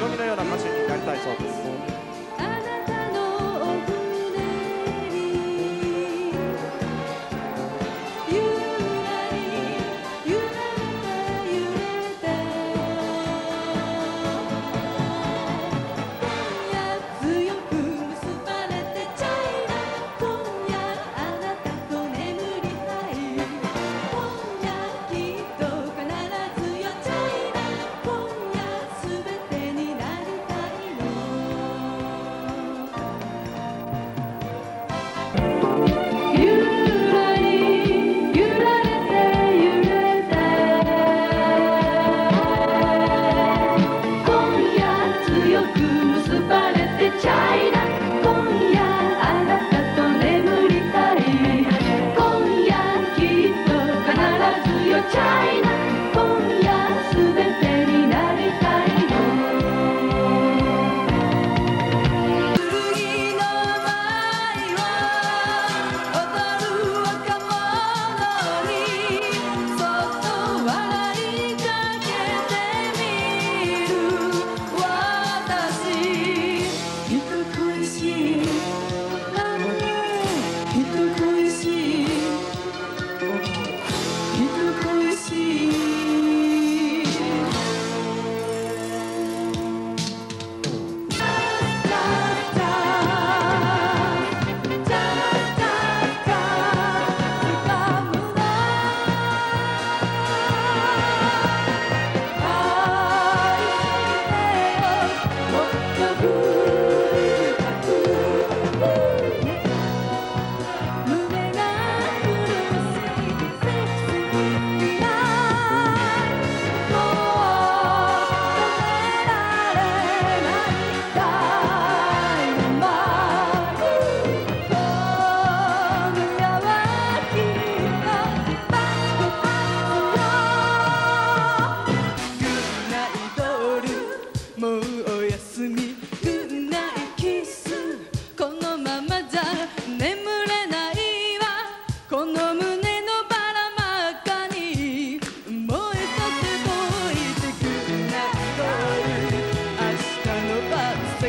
그렇네요, 남가씨.